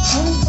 Oh.